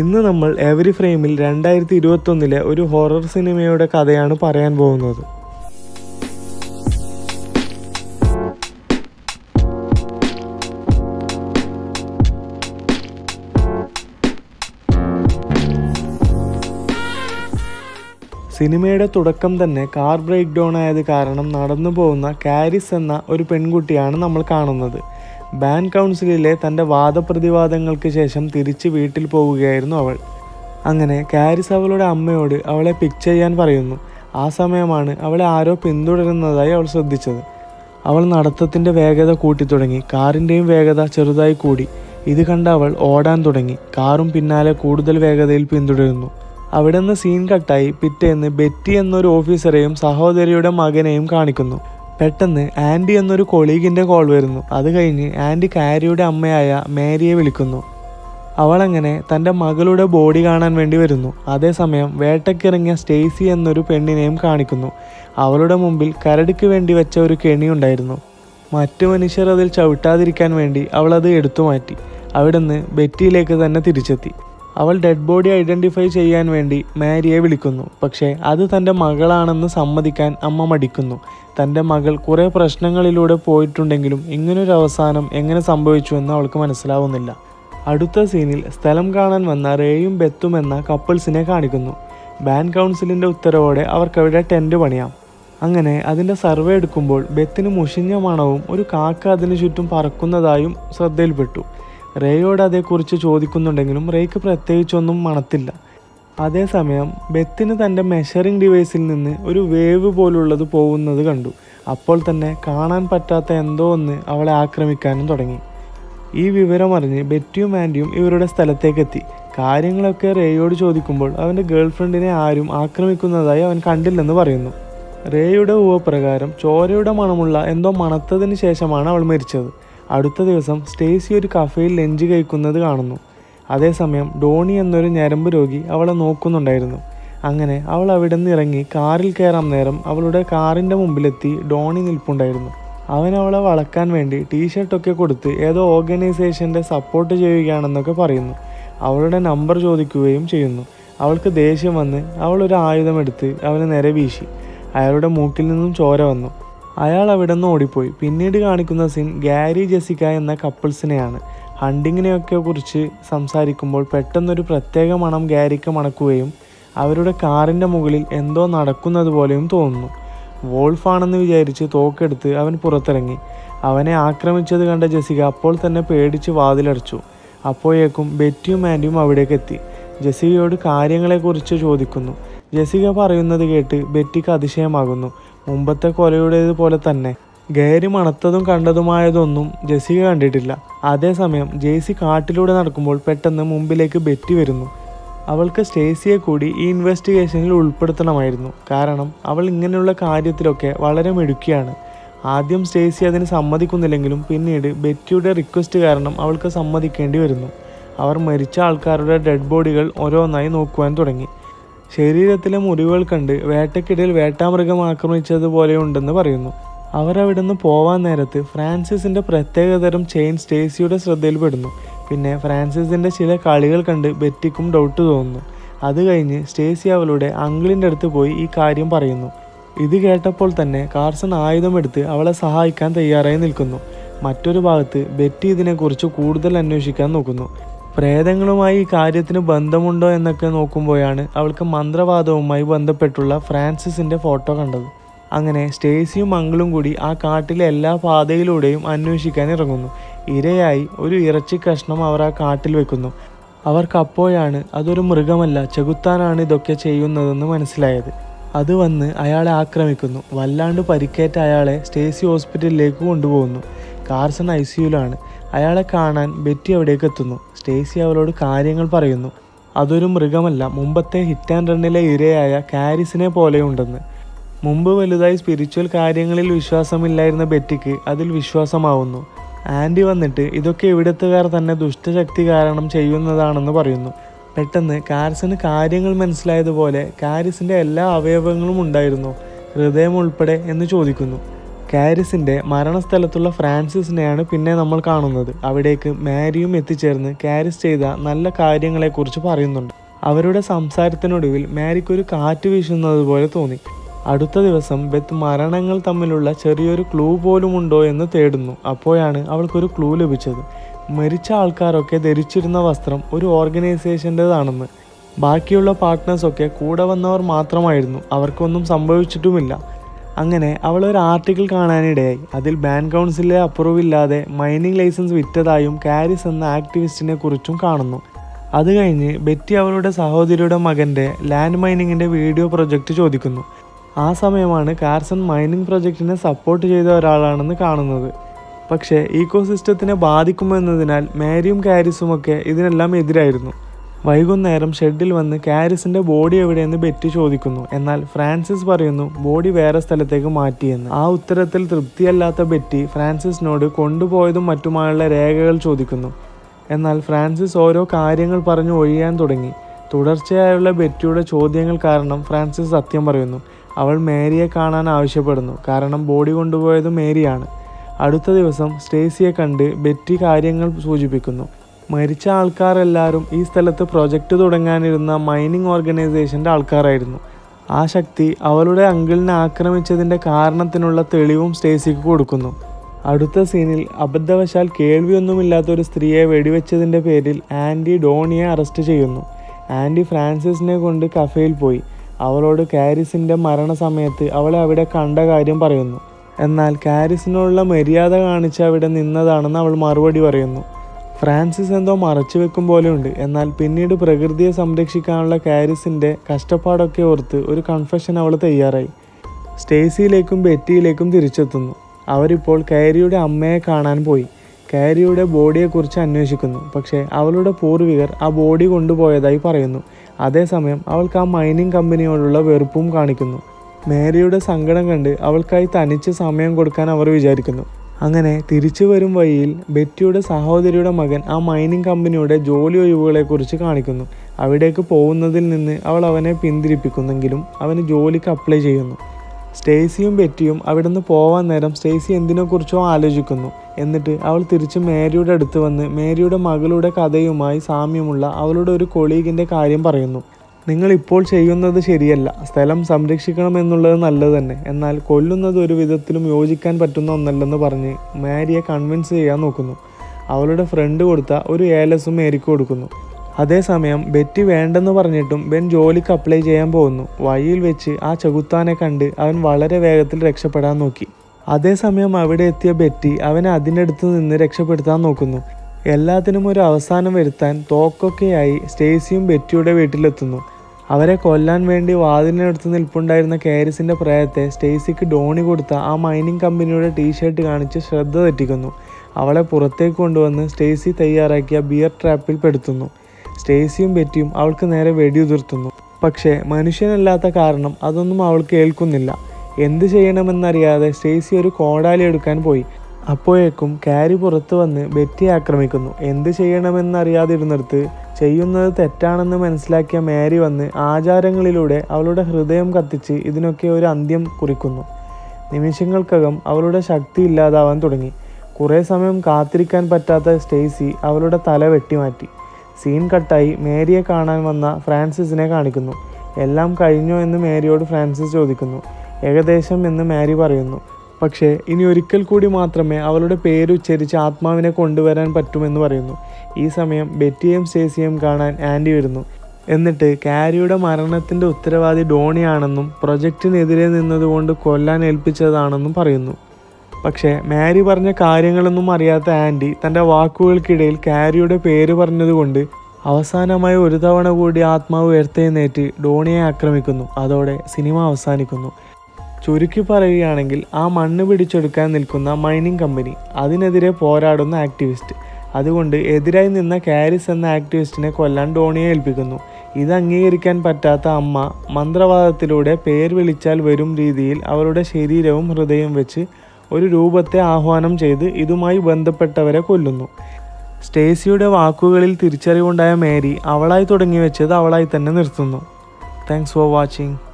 ഇന്ന് നമ്മൾ എവരി ഫ്രെയിമിൽ രണ്ടായിരത്തി ഇരുപത്തൊന്നിലെ ഒരു ഹൊറർ സിനിമയുടെ കഥയാണ് പറയാൻ പോകുന്നത്. സിനിമയുടെ തുടക്കം തന്നെ കാർ ബ്രേക്ക് ഡൗൺ ആയത് കാരണം നടന്നു പോകുന്ന കാരിസ് എന്ന ഒരു പെൺകുട്ടിയാണ് നമ്മൾ കാണുന്നത്. ബാൻ കൗൺസിലിലെ തന്റെ വാദപ്രതിവാദങ്ങൾക്ക് ശേഷം തിരിച്ച് വീട്ടിൽ പോവുകയായിരുന്നു അവൾ. അങ്ങനെ കാരിസ് അവളുടെ അമ്മയോട് അവളെ പിക്ക് ചെയ്യാൻ പറയുന്നു. ആ സമയമാണ് അവളെ ആരോ പിന്തുടരുന്നതായി അവൾ ശ്രദ്ധിച്ചത്. അവൾ നടത്തത്തിന്റെ വേഗത കൂട്ടി തുടങ്ങി കാറിന്റെയും വേഗത ചെറുതായി കൂടി. ഇത് കണ്ട അവൾ ഓടാൻ തുടങ്ങി. കാറും പിന്നാലെ കൂടുതൽ വേഗതയിൽ പിന്തുടരുന്നു. അവിടെ നിന്ന് സീൻ കട്ടായി. പിറ്റേന്ന് ബെറ്റി എന്നൊരു ഓഫീസറെയും സഹോദരിയുടെ മകനെയും കാണിക്കുന്നു. പെട്ടെന്ന് ആന്റി എന്നൊരു കൊളീഗിന്റെ കോൾ വരുന്നു. അത് കഴിഞ്ഞ് ആന്റി കാരിയുടെ അമ്മയായ മേരിയെ വിളിക്കുന്നു. അവളങ്ങനെ തന്റെ മകളുടെ ബോഡി കാണാൻ വേണ്ടി വരുന്നു. അതേസമയം വേട്ടക്കിറങ്ങിയ സ്റ്റേസി എന്നൊരു പെണ്ണിനെയും കാണിക്കുന്നു. അവളുടെ മുമ്പിൽ കരടിക്ക് വേണ്ടി വെച്ച ഒരു കെണിയുണ്ടായിരുന്നു മറ്റു മനുഷ്യർ അതിൽ ചവിട്ടാതിരിക്കാൻ വേണ്ടി അവളത് എടുത്തു മാറ്റി അവിടുന്ന് ബെറ്റിയിലേക്ക് തന്നെ തിരിച്ചെത്തി. അവൾ ഡെഡ് ബോഡി ഐഡന്റിഫൈ ചെയ്യാൻ വേണ്ടി മാരിയെ വിളിക്കുന്നു. പക്ഷേ അത് തന്റെ മകളാണെന്ന് സമ്മതിക്കാൻ അമ്മ മടിക്കുന്നു. തന്റെ മകൾ കുറേ പ്രശ്നങ്ങളിലൂടെ പോയിട്ടുണ്ടെങ്കിലും ഇങ്ങനൊരു അവസാനം എങ്ങനെ സംഭവിച്ചുവെന്ന് അവൾക്ക് മനസ്സിലാവുന്നില്ല. അടുത്ത സീനിൽ സ്ഥലം കാണാൻ വന്ന റേയും ബെത്തും എന്ന കപ്പിൾസിനെ കാണിക്കുന്നു. ബാൻ കൗൺസിലിന്റെ ഉത്തരവോടെ അവർക്കവിടെ ടെന്റ് പണിയാം. അങ്ങനെ അതിന്റെ സർവേ എടുക്കുമ്പോൾ ബെത്തിന് മുഷിഞ്ഞ മണവും ഒരു കാക്ക അതിനു ചുറ്റും പറക്കുന്നതായും ശ്രദ്ധയിൽപ്പെട്ടു. റേയോട് അതേക്കുറിച്ച് ചോദിക്കുന്നുണ്ടെങ്കിലും റേക്ക് പ്രത്യേകിച്ചൊന്നും മണത്തില്ല. അതേസമയം ബെത്തിന് തന്റെ മെഷറിംഗ് ഡിവൈസിൽ നിന്ന് ഒരു വേവ് പോലുള്ളത് പോകുന്നത് കണ്ടു. അപ്പോൾ തന്നെ കാണാൻ പറ്റാത്ത എന്തോ ഒന്ന് അവളെ ആക്രമിക്കാനും തുടങ്ങി. ഈ വിവരമറിഞ്ഞ് ബെറ്റിയും ആന്റിയും ഇവരുടെ സ്ഥലത്തേക്കെത്തി. കാര്യങ്ങളൊക്കെ റേയോട് ചോദിക്കുമ്പോൾ അവന്റെ ഗേൾഫ്രണ്ടിനെ ആരും ആക്രമിക്കുന്നതായി അവൻ കണ്ടില്ലെന്ന് പറയുന്നു. റേയുടെ ഊഹപ്രകാരം ചോരയുടെ മണമുള്ള എന്തോ മണത്തതിന് ശേഷമാണ് അവൾ മരിച്ചത്. അടുത്ത ദിവസം സ്റ്റേസി ഒരു കഫേയിൽ ലഞ്ച് കഴിക്കുന്നത് കാണുന്നു. അതേസമയം ഡോണി എന്നൊരു ഞരമ്പ് രോഗി അവളെ നോക്കുന്നുണ്ടായിരുന്നു. അങ്ങനെ അവൾ അവിടെ നിന്ന് ഇറങ്ങി കാറിൽ കയറാൻ നേരം അവളുടെ കാറിന്റെ മുമ്പിലെത്തി ഡോണി നിൽപ്പുണ്ടായിരുന്നു. അവൻ അവളെ വളക്കാൻ വേണ്ടി ടീഷർട്ടൊക്കെ കൊടുത്ത് ഏതോ ഓർഗനൈസേഷന്റെ സപ്പോർട്ട് ചെയ്യുകയാണെന്നൊക്കെ പറയുന്നു. അവളുടെ നമ്പർ ചോദിക്കുകയും ചെയ്യുന്നു. അവൾക്ക് ദേഷ്യം വന്ന് അവൾ ഒരു ആയുധമെടുത്ത് അവനെ നേരെ വീശി. അയാളുടെ മൂക്കിൽ നിന്നും ചോര വന്നു. അയാൾ അവിടെ നിന്ന് ഓടിപ്പോയി. പിന്നീട് കാണിക്കുന്ന സീൻ ഗാരി ജെസിക്ക എന്ന കപ്പിൾസിനെയാണ്. ഹണ്ടിങ്ങിനെയൊക്കെ കുറിച്ച് സംസാരിക്കുമ്പോൾ പെട്ടെന്നൊരു പ്രത്യേക മണം ഗാരിക്ക് മണക്കുകയും അവരുടെ കാറിന്റെ മുകളിൽ എന്തോ നടക്കുന്നത് പോലെയും തോന്നുന്നു. വോൾഫാണെന്ന് വിചാരിച്ച് തോക്കെടുത്ത് അവൻ പുറത്തിറങ്ങി. അവനെ ആക്രമിച്ചത് കണ്ട ജെസിക അപ്പോൾ തന്നെ പേടിച്ച് വാതിലടച്ചു. അപ്പോഴേക്കും ബെറ്റിയും ആന്റിയും അവിടേക്ക് എത്തി. ജെസികയോട് കാര്യങ്ങളെക്കുറിച്ച് ചോദിക്കുന്നു. ജെസിക പറയുന്നത് കേട്ട് ബെറ്റിക്ക് അതിശയമാകുന്നു. മുമ്പത്തെ കൊലയുടേത് പോലെ തന്നെ ഗേരി മണത്തതും കണ്ടതുമായതൊന്നും ജെസിക കണ്ടിട്ടില്ല. അതേസമയം ജെയ്സി കാട്ടിലൂടെ നടക്കുമ്പോൾ പെട്ടെന്ന് മുമ്പിലേക്ക് ബെറ്റി വരുന്നു. അവൾക്ക് സ്റ്റേസിയെ കൂടി ഈ ഇൻവെസ്റ്റിഗേഷനിൽ ഉൾപ്പെടുത്തണമായിരുന്നു. കാരണം അവൾ ഇങ്ങനെയുള്ള കാര്യത്തിലൊക്കെ വളരെ മിടുക്കിയാണ്. ആദ്യം സ്റ്റേസി അതിന് സമ്മതിക്കുന്നില്ലെങ്കിലും പിന്നീട് ബെറ്റിയുടെ റിക്വസ്റ്റ് കാരണം അവൾക്ക് സമ്മതിക്കേണ്ടി വരുന്നു. അവർ മരിച്ച ആൾക്കാരുടെ ഡെഡ് ബോഡികൾ ഓരോന്നായി നോക്കുവാൻ തുടങ്ങി. ശരീരത്തിലെ മുറിവുകൾ കണ്ട് വേട്ടയ്ക്കിടയിൽ വേട്ടാമൃഗം ആക്രമിച്ചതുപോലെയുണ്ടെന്ന് പറയുന്നു. അവരവിടുന്ന് പോവാൻ നേരത്ത് ഫ്രാൻസിസിന്റെ പ്രത്യേകതരം ചെയിൻ സ്റ്റേസിയുടെ ശ്രദ്ധയിൽപ്പെടുന്നു. പിന്നെ ഫ്രാൻസിസിന്റെ ചില കളികൾ കണ്ട് ബെറ്റിക്കും ഡൗട്ട് തോന്നുന്നു. അത് കഴിഞ്ഞ് സ്റ്റേസി അവളുടെ അങ്കിളിന്റെ അടുത്ത് പോയി ഈ കാര്യം പറയുന്നു. ഇത് കേട്ടപ്പോൾ തന്നെ കാർസൺ ആയുധമെടുത്ത് അവളെ സഹായിക്കാൻ തയ്യാറായി നിൽക്കുന്നു. മറ്റൊരു ഭാഗത്ത് ബെറ്റി ഇതിനെക്കുറിച്ച് കൂടുതൽ അന്വേഷിക്കാൻ നോക്കുന്നു. പ്രേതങ്ങളുമായി ഈ കാര്യത്തിന് ബന്ധമുണ്ടോ എന്നൊക്കെ നോക്കുമ്പോഴാണ് അവൾക്ക് മന്ത്രവാദവുമായി ബന്ധപ്പെട്ടുള്ള ഫ്രാൻസിസിന്റെ ഫോട്ടോ കണ്ടത്. അങ്ങനെ സ്റ്റേസിയും മംഗളും കൂടി ആ കാട്ടിലെ എല്ലാ പാതയിലൂടെയും അന്വേഷിക്കാൻ ഇറങ്ങുന്നു. ഇരയായി ഒരു ഇറച്ചി കഷ്ണം അവർ ആ കാട്ടിൽ വെക്കുന്നു. അവർക്ക് അപ്പോഴാണ് അതൊരു മൃഗമല്ല ചെകുത്താനാണ് ഇതൊക്കെ ചെയ്യുന്നതെന്ന് മനസ്സിലായത്. അത് വന്ന് അയാളെ ആക്രമിക്കുന്നു. വല്ലാണ്ട് പരിക്കേറ്റ അയാളെ സ്റ്റേസി ഹോസ്പിറ്റലിലേക്ക് കൊണ്ടുപോകുന്നു. കാർസൺ ഐ സിയുലാണ് അയാളെ കാണാൻ ബെറ്റി അവിടേക്ക് എത്തുന്നു. സ്റ്റേസി അവളോട് കാര്യങ്ങൾ പറയുന്നു. അതൊരു മൃഗമല്ല മുമ്പത്തെ ഹിറ്റ് ആൻഡ് റണ്ണിലെ ഇരയായ കാരിസിനെ പോലെയുണ്ടെന്ന്. മുമ്പ് വലുതായി സ്പിരിച്വൽ കാര്യങ്ങളിൽ വിശ്വാസമില്ലായിരുന്ന ബെറ്റിക്ക് അതിൽ വിശ്വാസമാവുന്നു. ആന്റി വന്നിട്ട് ഇതൊക്കെ ഇവിടുത്തുകാർ തന്നെ ദുഷ്ടശക്തി കാരണം ചെയ്യുന്നതാണെന്ന് പറയുന്നു. പെട്ടെന്ന് കാരിസിന് കാര്യങ്ങൾ മനസ്സിലായതുപോലെ കാരിസിന്റെ എല്ലാ അവയവങ്ങളും ഉണ്ടായിരുന്നു. ഹൃദയം ഉൾപ്പെടെ എന്ന് ചോദിക്കുന്നു. കാരിസിന്റെ മരണസ്ഥലത്തുള്ള ഫ്രാൻസിസിനെയാണ് പിന്നെ നമ്മൾ കാണുന്നത്. അവിടേക്ക് മാരിയും എത്തിച്ചേർന്ന് കാരിസ് ചെയ്ത നല്ല കാര്യങ്ങളെക്കുറിച്ച് പറയുന്നുണ്ട്. അവരുടെ സംസാരത്തിനൊടുവിൽ മാരിക്കൊരു കാറ്റ് വീശുന്നത് പോലെ തോന്നി. അടുത്ത ദിവസം ബെത്ത് മരണങ്ങൾ തമ്മിലുള്ള ചെറിയൊരു ക്ലൂ പോലും ഉണ്ടോ എന്ന് തേടുന്നു. അപ്പോഴാണ് അവൾക്കൊരു ക്ലൂ ലഭിച്ചത്. മരിച്ച ആൾക്കാരൊക്കെ ധരിച്ചിരുന്ന വസ്ത്രം ഒരു ഓർഗനൈസേഷന്റെതാണെന്ന് ബാക്കിയുള്ള പാർട്ട്നേഴ്സൊക്കെ കൂടെ വന്നവർ മാത്രമായിരുന്നു. അവർക്കൊന്നും സംഭവിച്ചിട്ടുമില്ല. അങ്ങനെ അവൾ ഒരു ആർട്ടിക്കിൾ കാണാനിടയായി. അതിൽ ബാൻ കൗൺസിലെ അപ്രൂവ് ഇല്ലാതെ മൈനിങ് ലൈസൻസ് വിറ്റതായും കാരിസ് എന്ന ആക്ടിവിസ്റ്റിനെ കുറിച്ചും കാണുന്നു. അത് കഴിഞ്ഞ് ബെറ്റി അവളുടെ സഹോദരിയുടെ മകന്റെ ലാൻഡ് മൈനിങ്ങിന്റെ വീഡിയോ പ്രൊജക്റ്റ് ചോദിക്കുന്നു. ആ സമയമാണ് കാർസൺ മൈനിങ് പ്രൊജക്റ്റിനെ സപ്പോർട്ട് ചെയ്ത ഒരാളാണെന്ന് കാണുന്നത്. പക്ഷേ ഈക്കോസിസ്റ്റത്തിനെ ബാധിക്കുമെന്നതിനാൽ മേരിയും കാരിസുമൊക്കെ ഇതിനെല്ലാം എതിരായിരുന്നു. വൈകുന്നേരം ഷെഡിൽ വന്ന് കാരിസിന്റെ ബോഡി എവിടെയെന്ന് ബെറ്റി ചോദിക്കുന്നു. എന്നാൽ ഫ്രാൻസിസ് പറയുന്നു ബോഡി വേറെ സ്ഥലത്തേക്ക് മാറ്റിയെന്ന്. ആ ഉത്തരത്തിൽ തൃപ്തിയല്ലാത്ത ബെറ്റി ഫ്രാൻസിസിനോട് കൊണ്ടുപോയതും മറ്റുമായുള്ള രേഖകൾ ചോദിക്കുന്നു. എന്നാൽ ഫ്രാൻസിസ് ഓരോ കാര്യങ്ങൾ പറഞ്ഞു ഒഴിയാൻ തുടങ്ങി. തുടർച്ചയായുള്ള ബെറ്റിയുടെ ചോദ്യങ്ങൾ കാരണം ഫ്രാൻസിസ് സത്യം പറയുന്നു അവൾ മേരിയെ കാണാൻ ആവശ്യപ്പെടുന്നു കാരണം ബോഡി കൊണ്ടുപോയത് മേരിയാണ്. അടുത്ത ദിവസം സ്റ്റേസിയെ കണ്ട് ബെറ്റി കാര്യങ്ങൾ സൂചിപ്പിക്കുന്നു. മരിച്ച ആൾക്കാരെല്ലാവരും ഈ സ്ഥലത്ത് പ്രൊജക്റ്റ് തുടങ്ങാനിരുന്ന മൈനിങ് ഓർഗനൈസേഷന്റെ ആൾക്കാരായിരുന്നു. ആ ശക്തി അവളുടെ അങ്കിളിനെ ആക്രമിച്ചതിന്റെ കാരണത്തിനുള്ള തെളിവും സ്റ്റേസിക്ക് കൊടുക്കുന്നു. അടുത്ത സീനിൽ അബദ്ധവശാൽ കേൾവിയൊന്നുമില്ലാത്ത ഒരു സ്ത്രീയെ വെടിവെച്ചതിന്റെ പേരിൽ ആന്റി ഡോണിയെ അറസ്റ്റ് ചെയ്യുന്നു. ആന്റി ഫ്രാൻസിസിനെ കൊണ്ട് കഫേയിൽ പോയി. അവളോട് കാരിസിന്റെ മരണസമയത്ത് അവളെ അവിടെ കണ്ട കാര്യം പറയുന്നു. എന്നാൽ കാരിസിനോടുള്ള മര്യാദ കാണിച്ച് അവിടെ നിന്നതാണെന്ന് അവൾ മറുപടി പറയുന്നു. ഫ്രാൻസിസ് എന്തോ മറച്ചു വെക്കും പോലെയുണ്ട്. എന്നാൽ പിന്നീട് പ്രകൃതിയെ സംരക്ഷിക്കാനുള്ള കാരിസിന്റെ കഷ്ടപ്പാടൊക്കെ ഓർത്ത് ഒരു കൺഫെഷൻ അവൾ തയ്യാറായി. സ്റ്റേസിയിലേക്കും ബെറ്റിയിലേക്കും തിരിച്ചെത്തുന്നു. അവരിപ്പോൾ കാരിയുടെ അമ്മയെ കാണാൻ പോയി. കാരിയുടെ ബോഡിയെക്കുറിച്ച് അന്വേഷിക്കുന്നു. പക്ഷേ അവളുടെ പൂർവികർ ആ ബോഡി കൊണ്ടുപോയതായി പറയുന്നു. അതേസമയം അവൾക്ക് ആ മൈനിങ് കമ്പനിയോടുള്ള വെറുപ്പും കാണിക്കുന്നു. മേരിയുടെ സങ്കടം കണ്ട് അവൾക്കായി തനിച്ച് സമയം കൊടുക്കാൻ അവർ വിചാരിക്കുന്നു. അങ്ങനെ തിരിച്ചു വരും വഴിയിൽ ബെറ്റിയുടെ സഹോദരിയുടെ മകൻ ആ മൈനിങ് കമ്പനിയുടെ ജോലി ഒഴിവുകളെക്കുറിച്ച് കാണിക്കുന്നു. അവിടേക്ക് പോകുന്നതിൽ നിന്ന് അവൾ അവനെ പിന്തിരിപ്പിക്കുന്നെങ്കിലും അവന് ജോലിക്ക് അപ്ലൈ ചെയ്യുന്നു. സ്റ്റേസിയും ബെറ്റിയും അവിടെ നിന്ന് പോവാൻ നേരം സ്റ്റേസി എന്തിനെക്കുറിച്ചോ ആലോചിക്കുന്നു. എന്നിട്ട് അവൾ തിരിച്ച് മേരിയുടെ അടുത്ത് വന്ന് മേരിയുടെ മകളുടെ കഥയുമായി സാമ്യമുള്ള അവളുടെ ഒരു കൊളീഗിന്റെ കാര്യം പറയുന്നു. നിങ്ങൾ ഇപ്പോൾ ചെയ്യുന്നത് ശരിയല്ല. സ്ഥലം സംരക്ഷിക്കണം എന്നുള്ളത് നല്ലത് തന്നെ എന്നാൽ കൊല്ലുന്നത് ഒരു വിധത്തിലും യോജിക്കാൻ പറ്റുന്ന ഒന്നല്ലെന്ന് പറഞ്ഞ് മാരിയെ കൺവിൻസ് ചെയ്യാൻ നോക്കുന്നു. അവളുടെ ഫ്രണ്ട് കൊടുത്ത ഒരു ഏലസും മേരിക്ക് കൊടുക്കുന്നു. അതേസമയം ബെറ്റി വേണ്ടെന്ന് പറഞ്ഞിട്ടും ബെൻ ജോലിക്ക് അപ്ലൈ ചെയ്യാൻ പോകുന്നു. വഴിയിൽ വെച്ച് ആ ചെകുത്താനെ കണ്ട് അവൻ വളരെ വേഗത്തിൽ രക്ഷപ്പെടാൻ നോക്കി. അതേസമയം അവിടെ എത്തിയ ബെറ്റി അവനെ അതിനടുത്ത് നിന്ന് രക്ഷപ്പെടുത്താൻ നോക്കുന്നു. എല്ലാത്തിനും ഒരു അവസാനം വരുത്താൻ തോക്കൊക്കെയായി സ്റ്റേസിയും ബെറ്റിയുടെ വീട്ടിലെത്തുന്നു. അവരെ കൊല്ലാൻ വേണ്ടി വാതിലിനടുത്ത് നിൽപ്പുണ്ടായിരുന്ന കാരിസിന്റെ പ്രായത്തെ സ്റ്റേസിക്ക് ഡോണി കൊടുത്ത ആ മൈനിങ് കമ്പനിയുടെ ടീഷർട്ട് കാണിച്ച് ശ്രദ്ധ തെറ്റിക്കുന്നു. അവളെ പുറത്തേക്ക് കൊണ്ടുവന്ന് സ്റ്റേസി തയ്യാറാക്കിയ ബിയർ ട്രാപ്പിൽ പെടുത്തുന്നു. സ്റ്റേസിയും ബെറ്റിയും അവൾക്ക് നേരെ വെടിയുതിർത്തുന്നു. പക്ഷേ മനുഷ്യനല്ലാത്ത കാരണം അതൊന്നും അവൾ കേൾക്കുന്നില്ല. എന്ത് ചെയ്യണമെന്നറിയാതെ സ്റ്റേസി ഒരു കോടാലി എടുക്കാൻ പോയി. അപ്പോഴേക്കും കാരി പുറത്തു വന്ന് ബെറ്റി ആക്രമിക്കുന്നു. എന്ത് ചെയ്യണമെന്നറിയാതിരുന്നിടത്ത് ചെയ്യുന്നത് തെറ്റാണെന്ന് മനസ്സിലാക്കിയ മാരി വന്ന് ആചാരങ്ങളിലൂടെ അവളുടെ ഹൃദയം കത്തിച്ച് ഇതിനൊക്കെ ഒരു അന്ത്യം കുറിക്കുന്നു. നിമിഷങ്ങൾക്കകം അവളുടെ ശക്തി ഇല്ലാതാവാൻ തുടങ്ങി. കുറേ സമയം കാത്തിരിക്കാൻ പറ്റാത്ത സ്റ്റേസി അവളുടെ തല വെട്ടിമാറ്റി. സീൻ കട്ടായി മേരിയെ കാണാൻ വന്ന ഫ്രാൻസിസിനെ കാണിക്കുന്നു. എല്ലാം കഴിഞ്ഞോ എന്ന് മേരിയോട് ഫ്രാൻസിസ് ചോദിക്കുന്നു. ഏകദേശം എന്ന് മാരി പറയുന്നു. പക്ഷേ ഇനി ഒരിക്കൽ കൂടി മാത്രമേ അവളുടെ പേര് ഉച്ചരിച്ച് ആത്മാവിനെ കൊണ്ടുവരാൻ പറ്റുമെന്ന് പറയുന്നു. ഈ സമയം ബെറ്റിയും സ്റ്റേസിയെയും കാണാൻ ആൻഡി വരുന്നു. എന്നിട്ട് കാരിയുടെ മരണത്തിന്റെ ഉത്തരവാദി ഡോണിയാണെന്നും പ്രൊജക്റ്റിനെതിരെ നിന്നതുകൊണ്ട് കൊല്ലാൻ ഏൽപ്പിച്ചതാണെന്നും പറയുന്നു. പക്ഷേ മാരി പറഞ്ഞ കാര്യങ്ങളൊന്നും അറിയാത്ത ആൻഡി തന്റെ വാക്കുകൾക്കിടയിൽ കാരിയുടെ പേര് പറഞ്ഞതുകൊണ്ട് അവസാനമായി ഒരു തവണ കൂടി ആത്മാവ് ഉയർത്തെഴുന്നേറ്റ് ഡോണിയെ ആക്രമിക്കുന്നു. അതോടെ സിനിമ അവസാനിക്കുന്നു. ചുരുക്കി പറയുകയാണെങ്കിൽ ആ മണ്ണ് പിടിച്ചെടുക്കാൻ നിൽക്കുന്ന മൈനിങ് കമ്പനി അതിനെതിരെ പോരാടുന്ന ആക്ടിവിസ്റ്റ്. അതുകൊണ്ട് എതിരായി നിന്ന കാരിസ് എന്ന ആക്ടിവിസ്റ്റിനെ കൊല്ലാൻ ഡോണിയെ ഏൽപ്പിക്കുന്നു. ഇത് അംഗീകരിക്കാൻ പറ്റാത്ത അമ്മ മന്ത്രവാദത്തിലൂടെ പേര് വിളിച്ചാൽ വരും രീതിയിൽ അവരുടെ ശരീരവും ഹൃദയവും വെച്ച് ഒരു രൂപത്തെ ആഹ്വാനം ചെയ്ത് ഇതുമായി ബന്ധപ്പെട്ടവരെ കൊല്ലുന്നു. സ്റ്റേസിയുടെ വാക്കുകളിൽ തിരിച്ചറിവുണ്ടായ മേരി അവളായി തുടങ്ങി വെച്ചത് അവളായി തന്നെ നിർത്തുന്നു. Thanks for watching.